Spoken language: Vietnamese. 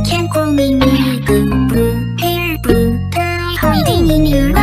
You can call me Blue Blue Hair Blue Tie Hiding in your